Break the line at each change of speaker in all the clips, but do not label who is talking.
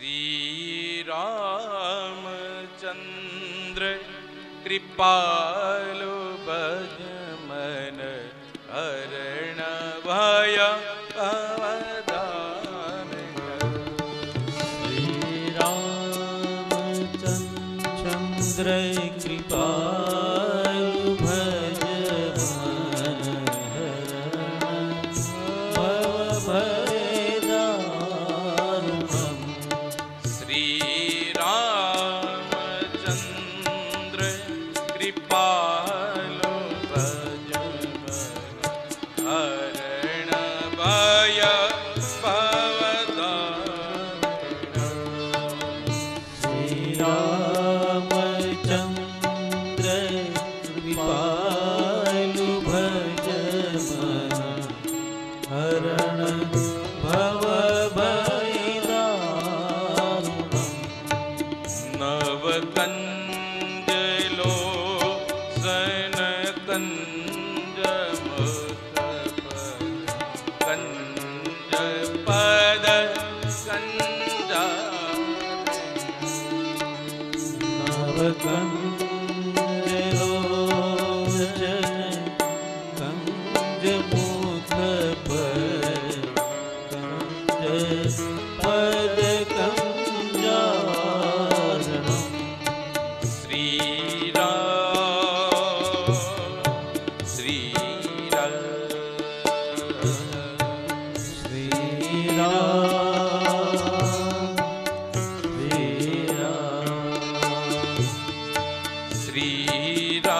श्रीरामचन्द्र कृपालु भज मन हरणभय
पद
श्रीरा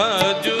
baju